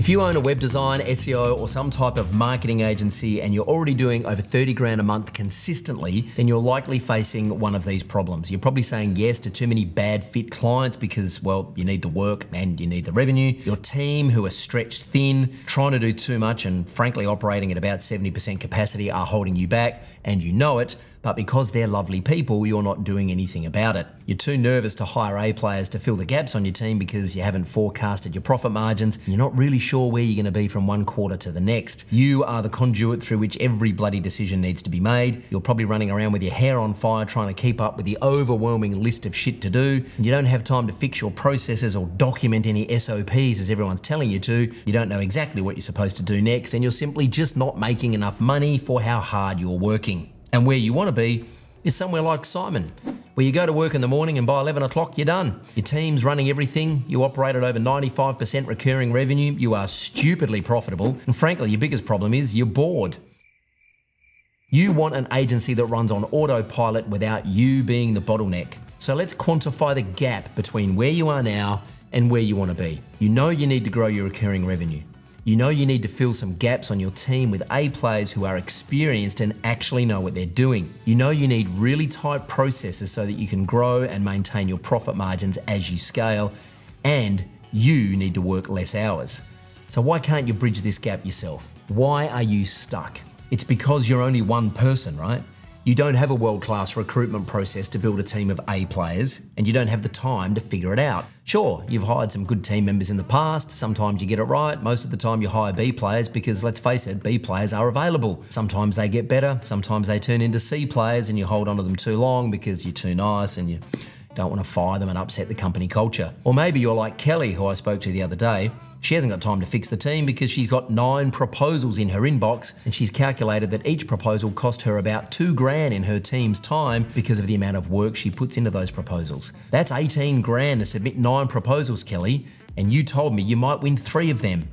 If you own a web design, SEO, or some type of marketing agency and you're already doing over 30 grand a month consistently, then you're likely facing one of these problems. You're probably saying yes to too many bad fit clients because, well, you need the work and you need the revenue. Your team, who are stretched thin, trying to do too much and frankly operating at about 70% capacity, are holding you back, and you know it but because they're lovely people, you're not doing anything about it. You're too nervous to hire A players to fill the gaps on your team because you haven't forecasted your profit margins. You're not really sure where you're going to be from one quarter to the next. You are the conduit through which every bloody decision needs to be made. You're probably running around with your hair on fire trying to keep up with the overwhelming list of shit to do. And you don't have time to fix your processes or document any SOPs as everyone's telling you to. You don't know exactly what you're supposed to do next, and you're simply just not making enough money for how hard you're working. And where you want to be is somewhere like Simon, where you go to work in the morning and by 11 o'clock you're done. Your team's running everything, you operate at over 95% recurring revenue, you are stupidly profitable, and frankly, your biggest problem is you're bored. You want an agency that runs on autopilot without you being the bottleneck. So let's quantify the gap between where you are now and where you want to be. You know you need to grow your recurring revenue. You know you need to fill some gaps on your team with A players who are experienced and actually know what they're doing. You know you need really tight processes so that you can grow and maintain your profit margins as you scale, and you need to work less hours. So, why can't you bridge this gap yourself? Why are you stuck? It's because you're only one person, right? You don't have a world class recruitment process to build a team of A players, and you don't have the time to figure it out. Sure, you've hired some good team members in the past, sometimes you get it right, most of the time you hire B players because let's face it, B players are available. Sometimes they get better, sometimes they turn into C players and you hold on to them too long because you're too nice and you don't want to fire them and upset the company culture. Or maybe you're like Kelly, who I spoke to the other day. She hasn't got time to fix the team because she's got nine proposals in her inbox and she's calculated that each proposal cost her about two grand in her team's time because of the amount of work she puts into those proposals. That's 18 grand to submit nine proposals, Kelly, and you told me you might win three of them.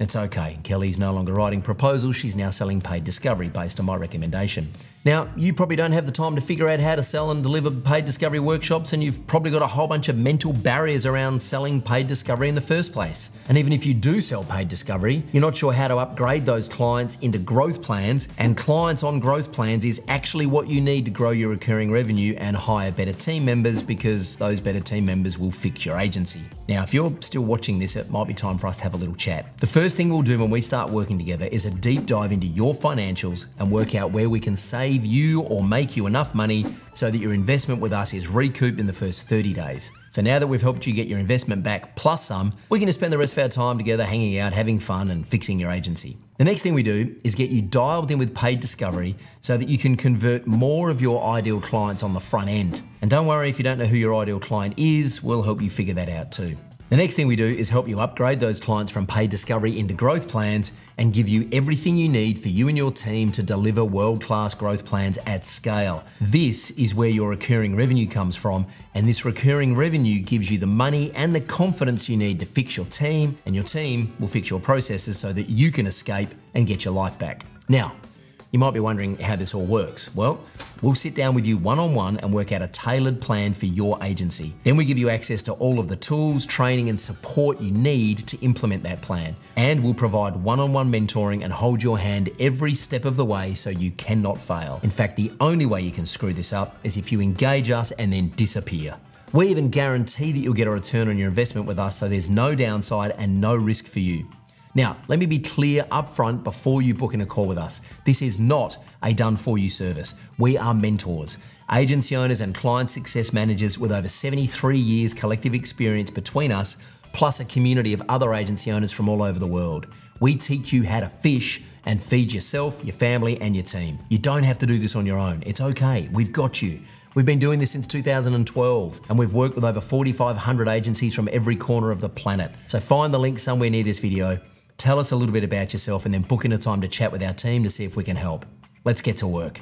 It's okay. Kelly's no longer writing proposals, she's now selling paid discovery based on my recommendation. Now, you probably don't have the time to figure out how to sell and deliver paid discovery workshops, and you've probably got a whole bunch of mental barriers around selling paid discovery in the first place. And even if you do sell paid discovery, you're not sure how to upgrade those clients into growth plans, and clients on growth plans is actually what you need to grow your recurring revenue and hire better team members because those better team members will fix your agency. Now, if you're still watching this, it might be time for us to have a little chat. The first thing we'll do when we start working together is a deep dive into your financials and work out where we can save you or make you enough money so that your investment with us is recouped in the first 30 days. So now that we've helped you get your investment back plus some, we're gonna spend the rest of our time together hanging out, having fun, and fixing your agency. The next thing we do is get you dialed in with paid discovery so that you can convert more of your ideal clients on the front end. And don't worry if you don't know who your ideal client is, we'll help you figure that out too. The next thing we do is help you upgrade those clients from paid discovery into growth plans and give you everything you need for you and your team to deliver world class growth plans at scale. This is where your recurring revenue comes from, and this recurring revenue gives you the money and the confidence you need to fix your team, and your team will fix your processes so that you can escape and get your life back. Now, you might be wondering how this all works. Well, we'll sit down with you one on one and work out a tailored plan for your agency. Then we give you access to all of the tools, training, and support you need to implement that plan. And we'll provide one on one mentoring and hold your hand every step of the way so you cannot fail. In fact, the only way you can screw this up is if you engage us and then disappear. We even guarantee that you'll get a return on your investment with us so there's no downside and no risk for you. Now, let me be clear upfront before you book in a call with us. This is not a done for you service. We are mentors, agency owners, and client success managers with over 73 years collective experience between us, plus a community of other agency owners from all over the world. We teach you how to fish and feed yourself, your family, and your team. You don't have to do this on your own. It's okay. We've got you. We've been doing this since 2012 and we've worked with over 4,500 agencies from every corner of the planet. So find the link somewhere near this video Tell us a little bit about yourself and then book in a time to chat with our team to see if we can help. Let's get to work.